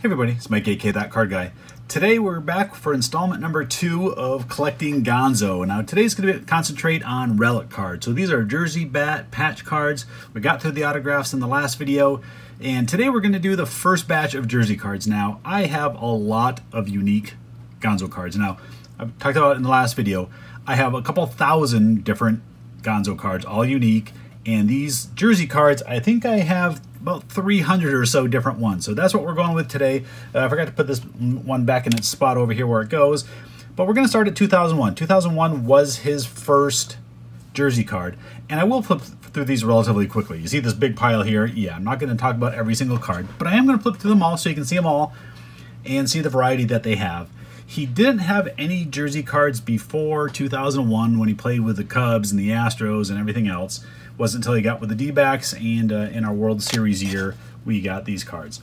Hey everybody, it's Mike AK, That Card Guy. Today we're back for installment number two of collecting Gonzo. Now today's going to concentrate on relic cards. So these are jersey bat patch cards. We got through the autographs in the last video. And today we're going to do the first batch of jersey cards. Now I have a lot of unique Gonzo cards. Now I've talked about in the last video. I have a couple thousand different Gonzo cards, all unique. And these jersey cards, I think I have about 300 or so different ones. So that's what we're going with today. Uh, I forgot to put this one back in its spot over here where it goes. But we're going to start at 2001. 2001 was his first jersey card. And I will flip through these relatively quickly. You see this big pile here? Yeah, I'm not going to talk about every single card. But I am going to flip through them all so you can see them all and see the variety that they have. He didn't have any jersey cards before 2001 when he played with the Cubs and the Astros and everything else wasn't until he got with the D-backs and uh, in our World Series year we got these cards.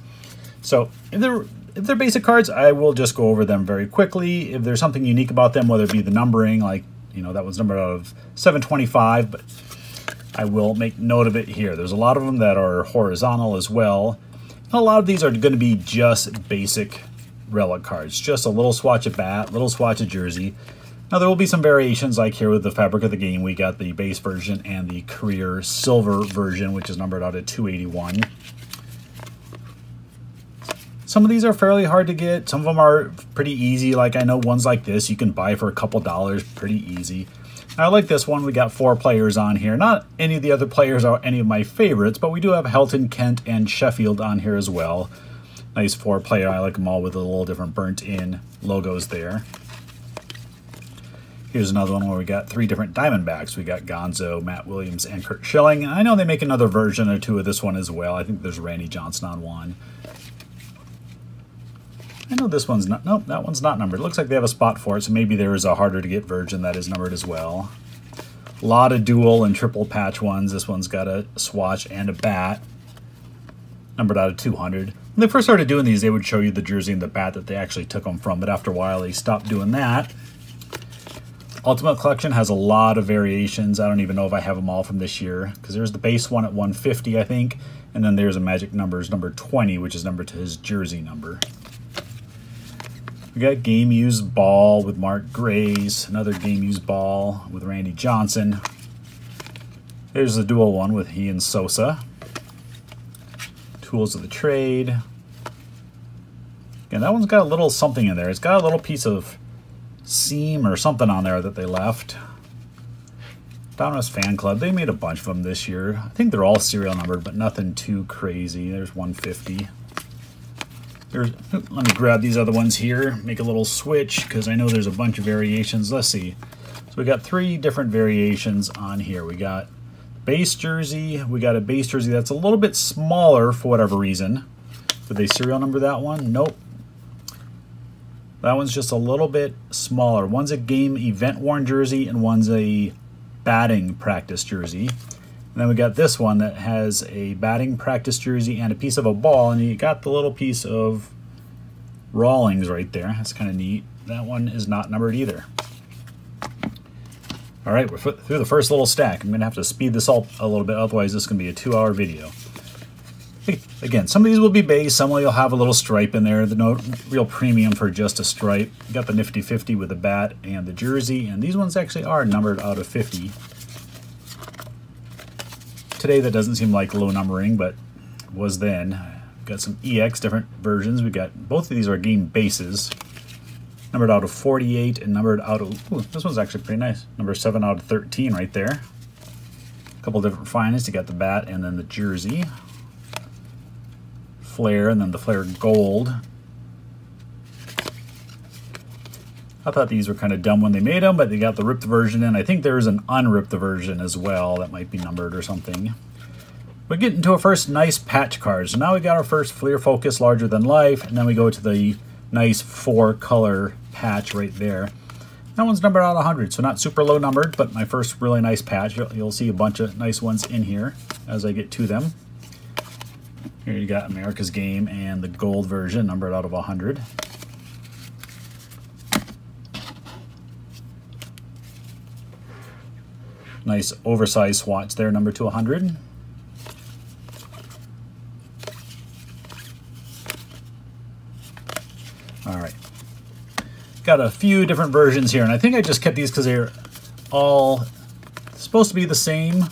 So if they're if they're basic cards, I will just go over them very quickly. If there's something unique about them, whether it be the numbering, like you know that was numbered of 725, but I will make note of it here. There's a lot of them that are horizontal as well. A lot of these are going to be just basic relic cards, just a little swatch of bat, little swatch of jersey. Now there will be some variations like here with the Fabric of the Game. We got the base version and the Career Silver version, which is numbered out at 281. Some of these are fairly hard to get. Some of them are pretty easy. Like I know ones like this you can buy for a couple dollars pretty easy. I like this one. We got four players on here. Not any of the other players are any of my favorites, but we do have Helton, Kent, and Sheffield on here as well. Nice four player. I like them all with a little different burnt in logos there. Here's another one where we got three different Diamondbacks. We got Gonzo, Matt Williams, and Curt Schilling. I know they make another version or two of this one as well. I think there's Randy Johnson on one. I know this one's not, nope, that one's not numbered. It looks like they have a spot for it, so maybe there is a harder to get version that is numbered as well. A lot of dual and triple patch ones. This one's got a swatch and a bat. Numbered out of 200. When they first started doing these, they would show you the jersey and the bat that they actually took them from, but after a while they stopped doing that. Ultimate Collection has a lot of variations. I don't even know if I have them all from this year because there's the base one at 150, I think, and then there's a Magic Numbers number 20, which is number to his jersey number. We got Game Used Ball with Mark Grace, another Game Used Ball with Randy Johnson. There's the dual one with he and Sosa. Tools of the Trade. Again, that one's got a little something in there. It's got a little piece of seam or something on there that they left. Donruss Fan Club, they made a bunch of them this year. I think they're all serial numbered, but nothing too crazy. There's 150. There's, let me grab these other ones here, make a little switch, because I know there's a bunch of variations. Let's see. So we got three different variations on here. We got base jersey. We got a base jersey that's a little bit smaller for whatever reason. Did they serial number that one? Nope. That one's just a little bit smaller. One's a game event worn jersey and one's a batting practice jersey. And then we got this one that has a batting practice jersey and a piece of a ball, and you got the little piece of Rawlings right there. That's kind of neat. That one is not numbered either. All right, we're through the first little stack. I'm going to have to speed this up a little bit, otherwise this is going to be a two-hour video. Again, some of these will be base, some will you'll have a little stripe in there. The no real premium for just a stripe. You got the Nifty 50 with the bat and the jersey, and these ones actually are numbered out of 50. Today that doesn't seem like low numbering, but was then. Got some EX different versions. We got both of these are game bases. Numbered out of 48 and numbered out of ooh, this one's actually pretty nice. Number 7 out of 13 right there. A couple different finest. You got the bat and then the jersey. Flair and then the Flair Gold. I thought these were kind of dumb when they made them, but they got the ripped version and I think there's an unripped version as well that might be numbered or something. We get into our first nice patch card. So now we got our first Fleer Focus Larger Than Life, and then we go to the nice four color patch right there. That one's numbered out 100, so not super low numbered, but my first really nice patch. You'll see a bunch of nice ones in here as I get to them. Here you got America's Game and the gold version, numbered out of 100. Nice oversized swatch there, number to 100. All right. Got a few different versions here, and I think I just kept these because they're all supposed to be the same,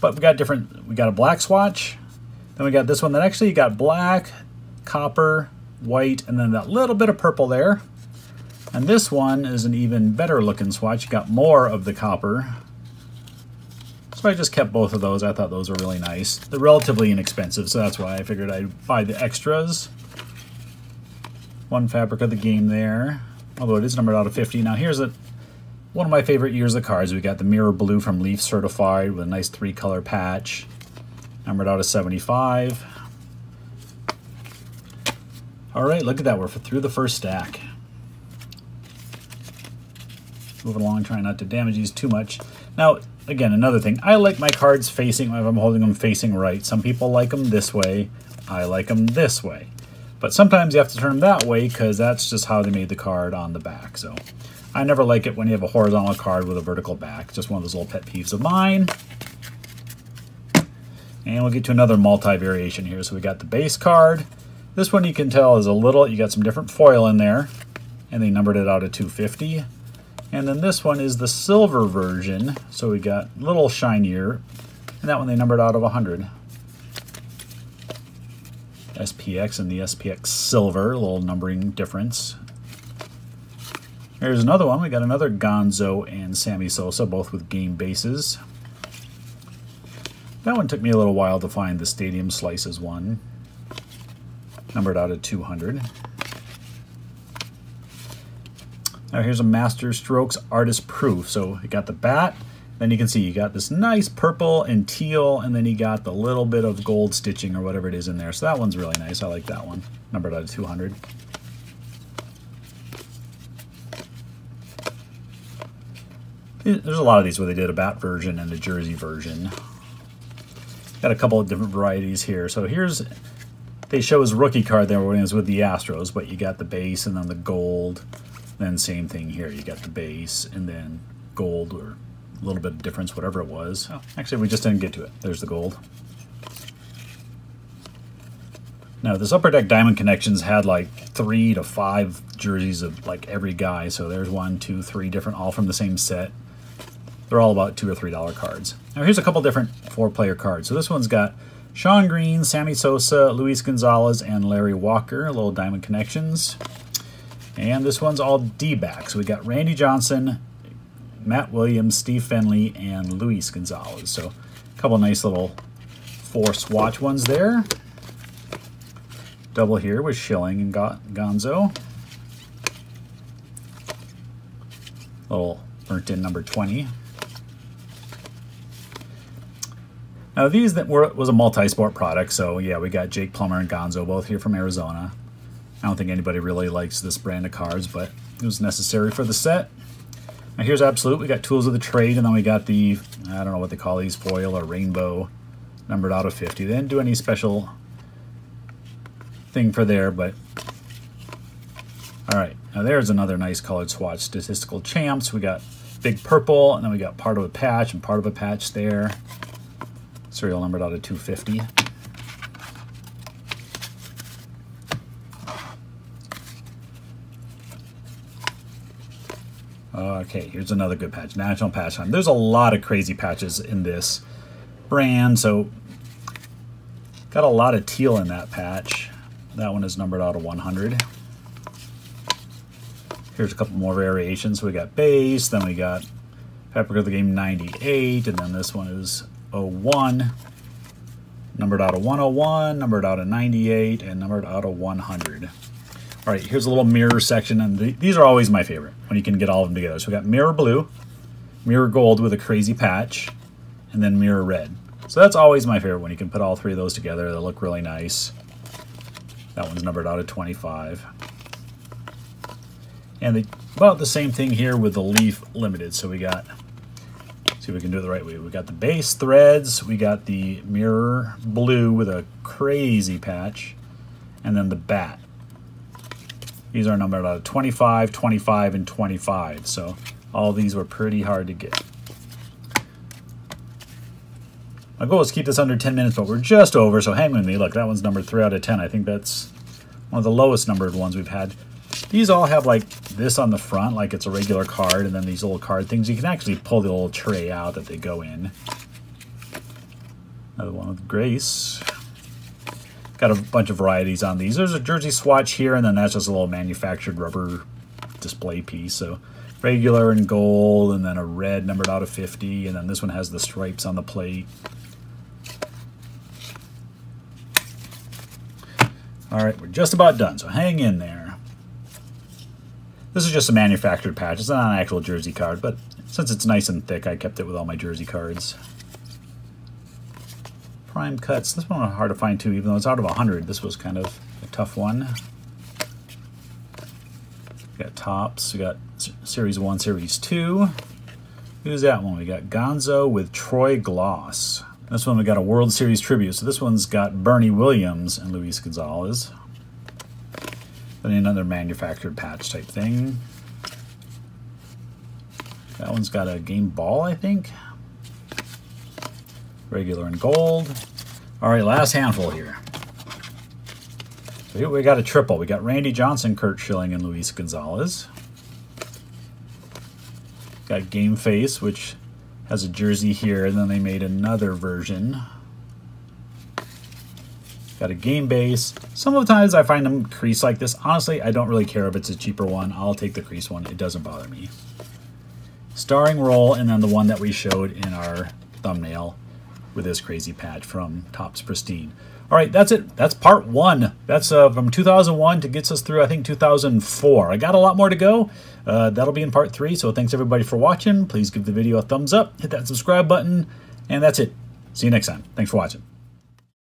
but we got different, we got a black swatch, then we got this one that actually got black, copper, white, and then that little bit of purple there. And this one is an even better looking swatch. You got more of the copper. So I just kept both of those. I thought those were really nice. They're relatively inexpensive, so that's why I figured I'd buy the extras. One fabric of the game there, although it is numbered out of 50. Now here's a, one of my favorite years of cards. We got the Mirror Blue from Leaf Certified with a nice three color patch, numbered out of 75. All right, look at that, we're through the first stack. Moving along, trying not to damage these too much. Now, again, another thing, I like my cards facing, if I'm holding them facing right. Some people like them this way, I like them this way. But sometimes you have to turn them that way because that's just how they made the card on the back. So I never like it when you have a horizontal card with a vertical back. Just one of those little pet peeves of mine. And we'll get to another multi-variation here. So we got the base card. This one you can tell is a little, you got some different foil in there. And they numbered it out at 250. And then this one is the silver version. So we got a little shinier. And that one they numbered out of 100. SPX and the SPX Silver, a little numbering difference. Here's another one. We got another Gonzo and Sammy Sosa, both with game bases. That one took me a little while to find the Stadium Slices one. Numbered out of 200. Now here's a Master Strokes Artist Proof. So you got the bat, then you can see you got this nice purple and teal, and then you got the little bit of gold stitching or whatever it is in there. So that one's really nice. I like that one. Numbered out of 200. There's a lot of these where they did a bat version and a jersey version. Got a couple of different varieties here. So here's, they show his rookie card there when he was with the Astros, but you got the base and then the gold. Then same thing here. You got the base and then gold or a little bit of difference, whatever it was. Oh, actually, we just didn't get to it. There's the gold. Now, this Upper Deck Diamond Connections had like three to five jerseys of like every guy. So there's one, two, three different, all from the same set. They're all about two or three dollar cards. Now, here's a couple different four player cards. So this one's got Shawn Green, Sammy Sosa, Luis Gonzalez, and Larry Walker, little Diamond Connections. And this one's all D-backs. So we got Randy Johnson, Matt Williams, Steve Finley, and Luis Gonzalez. So a couple nice little four swatch ones there. Double here with Schilling and Gonzo. Little burnt in number 20. Now these that were was a multi-sport product, so yeah, we got Jake Plummer and Gonzo both here from Arizona. I don't think anybody really likes this brand of cards, but it was necessary for the set. Now here's Absolute. We got Tools of the Trade, and then we got the, I don't know what they call these, foil or rainbow, numbered out of 50. They didn't do any special thing for there, but all right. Now there's another nice colored swatch. Statistical Champs. We got big purple, and then we got part of a patch and part of a patch there. Serial numbered out of 250. Okay, here's another good patch. National Pastime. There's a lot of crazy patches in this brand, so got a lot of teal in that patch. That one is numbered out of 100. Here's a couple more variations. We got base, then we got of the Game 98, and then this one is 01. Numbered out of 101, numbered out of 98, and numbered out of 100. All right, here's a little mirror section, and the, these are always my favorite when you can get all of them together. So we got mirror blue, mirror gold with a crazy patch, and then mirror red. So that's always my favorite when you can put all three of those together. They look really nice. That one's numbered out of 25. And they, about the same thing here with the Leaf Limited. So we got, see if we can do it the right way. We got the base threads, we got the mirror blue with a crazy patch, and then the bat. These are numbered out of 25, 25, and 25. So all these were pretty hard to get. My goal is to keep this under 10 minutes, but we're just over, so hang with me. Look, that one's number 3 out of 10. I think that's one of the lowest numbered ones we've had. These all have like this on the front, like it's a regular card, and then these little card things. You can actually pull the little tray out that they go in. Another one with Grace. Got a bunch of varieties on these. There's a jersey swatch here, and then that's just a little manufactured rubber display piece. So regular and gold, and then a red numbered out of 50, and then this one has the stripes on the plate. All right, we're just about done, so hang in there. This is just a manufactured patch. It's not an actual jersey card, but since it's nice and thick, I kept it with all my jersey cards. Prime cuts. This one was hard to find too, even though it's out of 100. This was kind of a tough one. We got Topps. We got Series 1, Series 2. Who's that one? We got Gonzo with Troy Glaus. This one we got a World Series tribute. So this one's got Bernie Williams and Luis Gonzalez. Another manufactured patch type thing. That one's got a game ball, I think. Regular and gold. All right, last handful here. So here we got a triple. We got Randy Johnson, Curt Schilling, and Luis Gonzalez. Got Game Face, which has a jersey here, and then they made another version. Got a game base. Some of the times I find them crease like this. Honestly, I don't really care if it's a cheaper one. I'll take the crease one. It doesn't bother me. Starring role, and then the one that we showed in our thumbnail with this crazy patch from Topps Pristine. All right, that's it. That's part one. That's uh, from 2001 to gets us through, I think, 2004. I got a lot more to go. Uh, that'll be in part three. So thanks everybody for watching. Please give the video a thumbs up, hit that subscribe button, and that's it. See you next time. Thanks for watching.